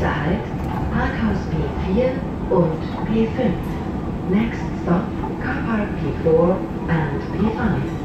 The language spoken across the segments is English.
Sicherheit Parkhaus P4 und P5. Next stop, car park P4 and P5.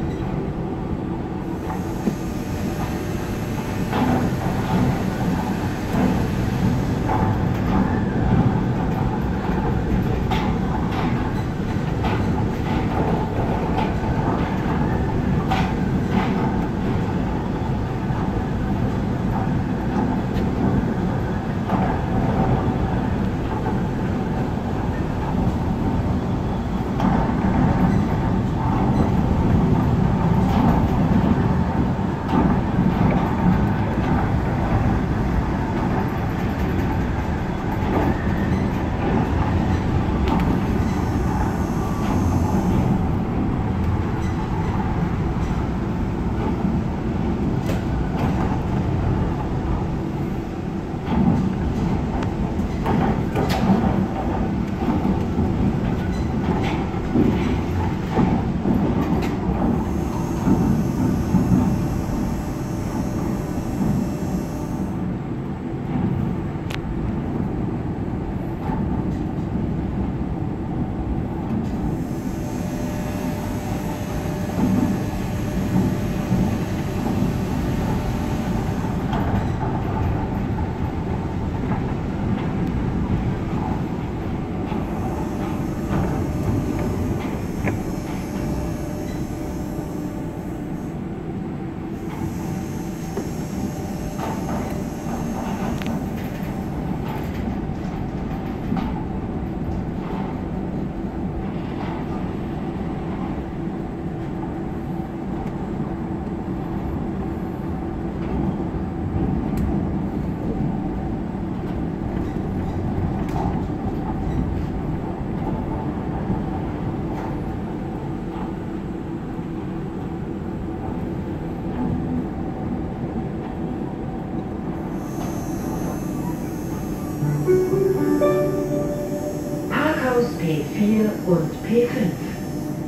P4 und P5.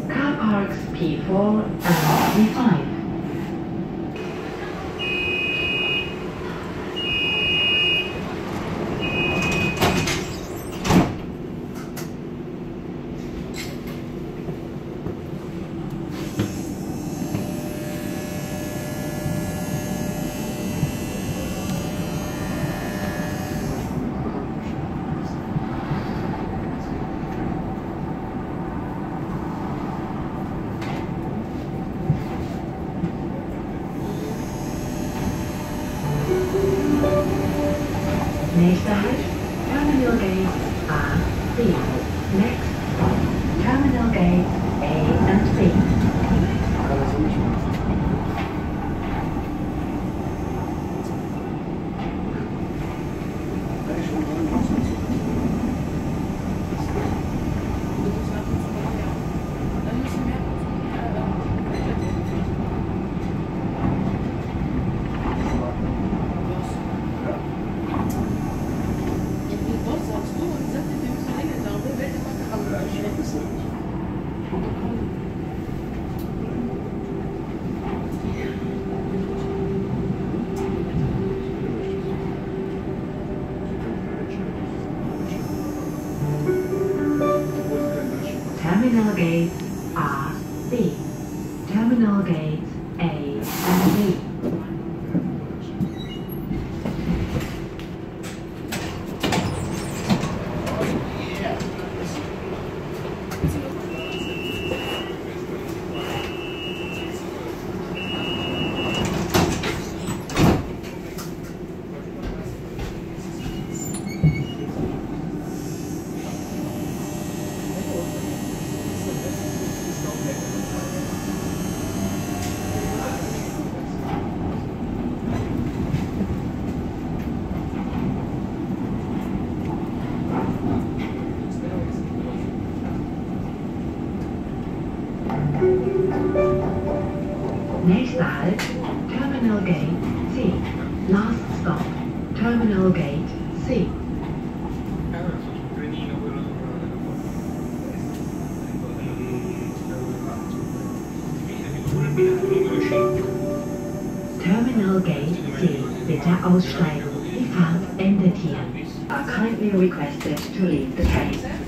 Car parks P4 and P5. Nächster Halt, Terminal Gate A, B. Next stop, Terminal Gate A and B. Terminal Gate A, B. Terminal Gate A and B. Next side, Terminal Gate C. Last stop, Terminal Gate C. Terminal Gate C. Bitte aussteigen. Die Fahrt endet hier. Are kindly requested to leave the train.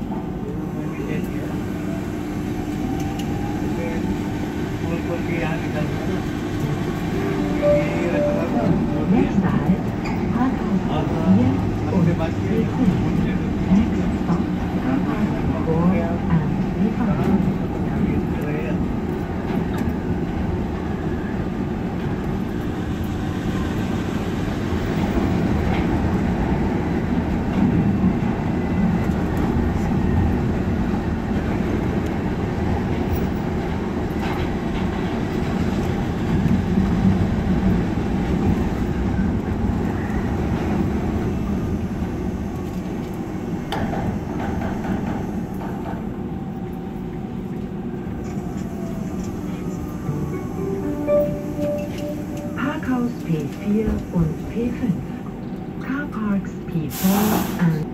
Parkhaus P4 und P5, Carparks P4 and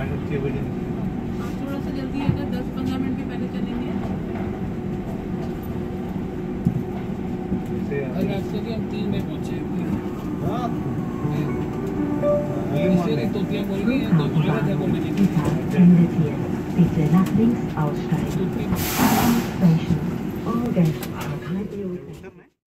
final छः बजे थोड़ा सा जल्दी अगर दस पंद्रह minute भी पहले चलेंगे। तीन में पहुँचे Bitte nach links aussteigen.